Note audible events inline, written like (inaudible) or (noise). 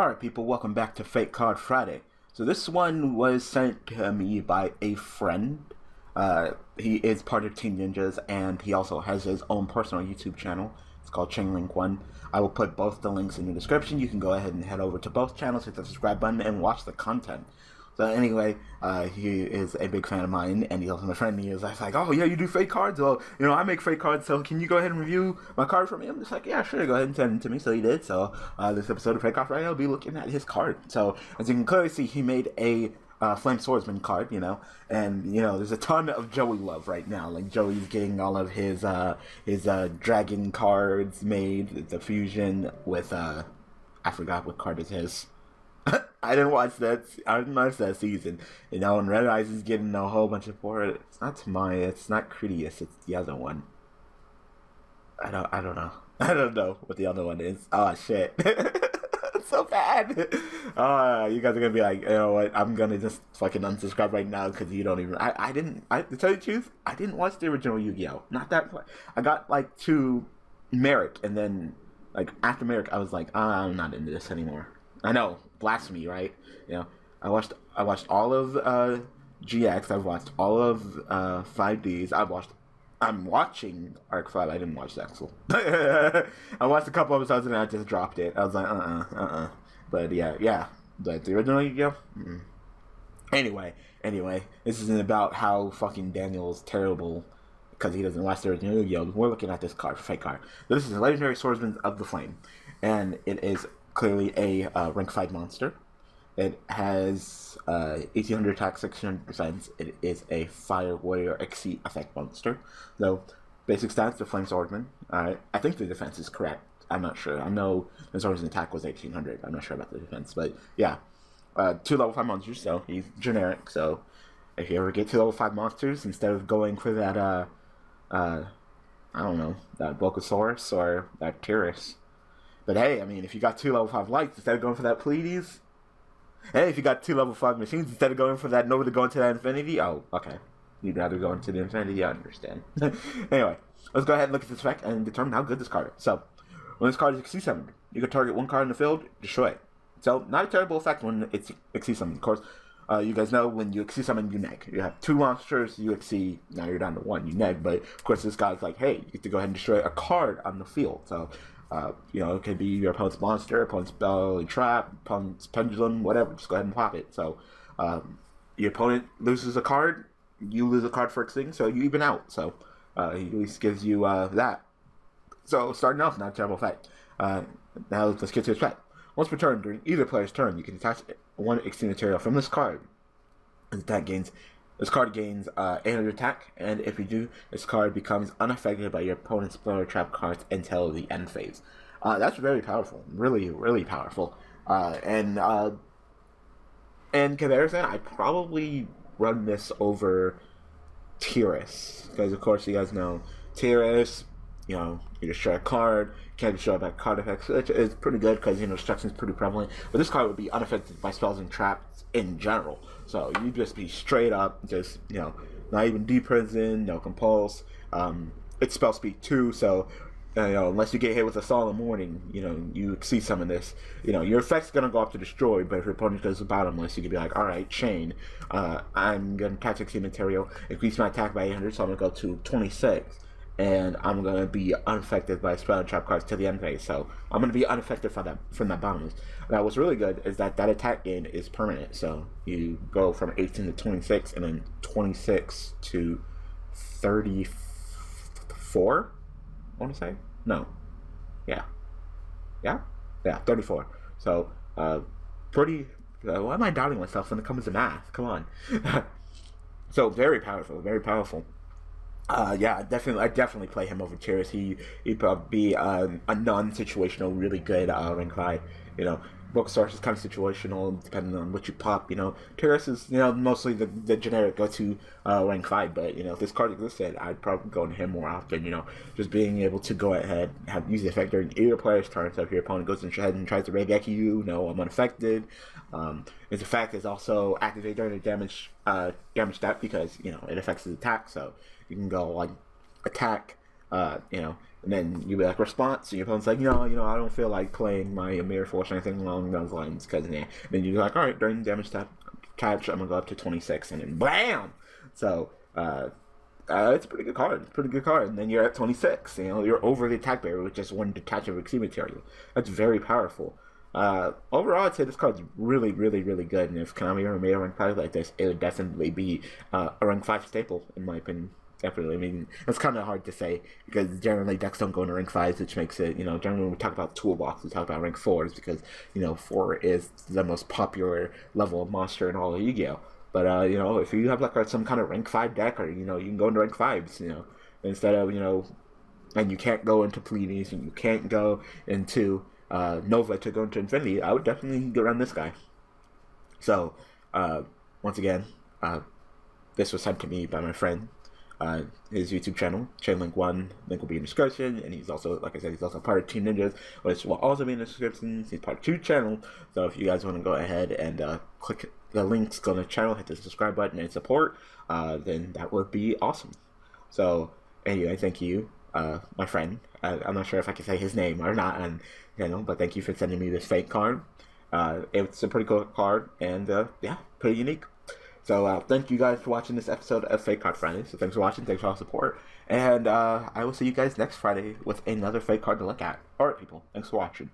Alright people, welcome back to Fake Card Friday. So this one was sent to me by a friend. Uh, he is part of Team Ninjas and he also has his own personal YouTube channel. It's called Chainlink1. I will put both the links in the description. You can go ahead and head over to both channels, hit the subscribe button, and watch the content. So anyway, uh, he is a big fan of mine, and he's also my friend. He was like, "Oh yeah, you do fake cards? Well, you know, I make fake cards. So can you go ahead and review my card for me?" I'm just like, "Yeah, sure. Go ahead and send it to me." So he did. So uh, this episode of Fake Card Friday, I'll be looking at his card. So as you can clearly see, he made a uh, Flame Swordsman card, you know, and you know, there's a ton of Joey love right now. Like Joey's getting all of his uh, his uh, dragon cards made, the fusion with uh, I forgot what card is his. (laughs) I didn't watch that. I didn't watch that season. You know, and Red Eyes is getting a whole bunch of support. It's not Timaeus. It's not Critias. It's the other one. I don't. I don't know. (laughs) I don't know what the other one is. Oh shit. (laughs) so bad. Uh, you guys are gonna be like, you know what? I'm gonna just fucking unsubscribe right now because you don't even. I, I didn't. I to tell you the truth, I didn't watch the original Yu-Gi-Oh. Not that. I got like to Marik, and then like after Marik, I was like, oh, I'm not into this anymore. I know, blasphemy, right? You know, I watched I watched all of uh, GX. I've watched all of uh, 5Ds. I've watched. I'm watching Arc Five. I didn't watch Zexal. (laughs) I watched a couple episodes and I just dropped it. I was like, uh, uh-uh, uh, uh, But yeah, yeah. But the original Yu-Gi-Oh. Mm-mm. Anyway, anyway, this isn't about how fucking Daniel's terrible because he doesn't watch the original Yu-Gi-Oh. We're looking at this card, fake card. This is Legendary Swordsman of the Flame, and it is clearly a uh, rank 5 monster. It has uh, 1800 attack, 600 defense. It is a Fire Warrior Exceed effect monster. So, basic stats, the Flame Swordsman. Uh, I think the defense is correct. I'm not sure. I know the Swordsman's attack was 1800. I'm not sure about the defense, but yeah. Uh, two level 5 monsters, so he's generic. So, if you ever get two level 5 monsters, instead of going for that, uh, uh, I don't know, that Volcasaurus or that Tiras, but hey, I mean, if you got two level five lights instead of going for that Pleiades, hey, if you got two level five machines instead of going for that Nova to go into that Infinity, oh, okay. You'd rather go into the Infinity, I understand. (laughs) anyway, let's go ahead and look at this effect and determine how good this card is. So, when this card is Exceed Summoned, you can target one card in the field, destroy it. So, not a terrible effect when it's Exceed Summoned. Of course, uh, you guys know when you Exceed Summon, you neg. You have two monsters, you Exceed, now you're down to one, you neg. But, of course, this guy's like, hey, you get to go ahead and destroy a card on the field. So, uh, you know, it could be your opponent's monster, opponent's spell and trap, opponent's pendulum, whatever. Just go ahead and pop it. So, um, your opponent loses a card, you lose a card for thing, so you even out. So, uh, he at least gives you uh, that. So, starting off, not a terrible effect. Uh, now, let's get to the effect. Once per turn, during either player's turn, you can attach one exceed material from this card. And that gains this card gains uh, 800 attack, and if you do, this card becomes unaffected by your opponent's or trap cards until the end phase. Uh, that's very powerful, really, really powerful. Uh, and uh, in comparison, I probably run this over Tiras, because of course you guys know Tiras. You know, you just show a card, can't show by card effects, which is pretty good because you know destruction is pretty prevalent. But this card would be unaffected by spells and traps in general. So you'd just be straight up, just you know, not even deep prison, no compulse. Um, it's spell speed too, so uh, you know, unless you get hit with a solemn warning, you know, you see some of this. You know, your effect's gonna go up to destroy, but if your opponent goes bottomless, you can be like, all right, chain. Uh, I'm gonna catch a material, increase my attack by 800, so I'm gonna go to 26 and I'm gonna be unaffected by spell and trap cards to the end phase. So I'm gonna be unaffected from that from that bonus. Now what's really good is that that attack gain is permanent. So you go from 18 to 26, and then 26 to 34. I want to say no. Yeah, yeah, yeah, 34. So uh, pretty. Uh, why am I doubting myself when it comes to math? Come on. (laughs) so very powerful, very powerful. Uh, yeah, definitely. I definitely play him over Tiras. He he'd probably be um, a non-situational, really good uh, rank five. You know, Volcasaurus is kind of situational, depending on what you pop. You know, Tiras is you know mostly the, the generic go-to uh, rank five. But you know, if this card existed, I'd probably go to him more often. You know, just being able to go ahead have use the effect during either player's turn. So if your opponent goes ahead and tries to Raigeki you, no, I'm unaffected. Um, its effect is also activated during the damage uh, damage step because you know it affects his attack. So you can go like attack, uh, you know, And then you be like response, and your opponent's like, no, you know, I don't feel like playing my Mirror Force or anything along those lines, because yeah. then you're like, all right, during damage tap catch, I'm gonna go up to 26, and then bam. So uh, uh, it's a pretty good card. It's a pretty good card. And then you're at 26. You know, you're over the attack barrier with just one detach of Exceed material. That's very powerful. Uh, overall, I'd say this card's really, really, really good. And if Konami ever made a rank 5 like this, it would definitely be uh, a rank 5 staple, in my opinion. Definitely. I mean, it's kind of hard to say because generally decks don't go into rank 5s, which makes it, you know, generally when we talk about toolbox, we talk about rank 4s because, you know, 4 is the most popular level of monster in all of Yu Gi Oh! But, uh, you know, if you have like some kind of rank 5 deck, or, you know, you can go into rank 5s, you know, instead of, you know, and you can't go into Pleiades and you can't go into uh, Nova to go into Infinity, I would definitely go around this guy. So, uh, once again, uh, this was sent to me by my friend. Uh, his YouTube channel, Chainlink One, link will be in the description, and he's also, like I said, he's also part of Team Ninjas, which will also be in the description. He's part of two channel, so if you guys want to go ahead and uh, click the links on the channel, hit the subscribe button and support, uh, then that would be awesome. So, anyway, thank you, uh, my friend. I, am not sure if I can say his name or not, and you know, but thank you for sending me this fake card. Uh, it's a pretty cool card, and uh, yeah, pretty unique. So uh, thank you guys for watching this episode of Fake Card Friday. So thanks for watching, thanks for all the support, and uh, I will see you guys next Friday with another fake card to look at. All right, people, thanks for watching.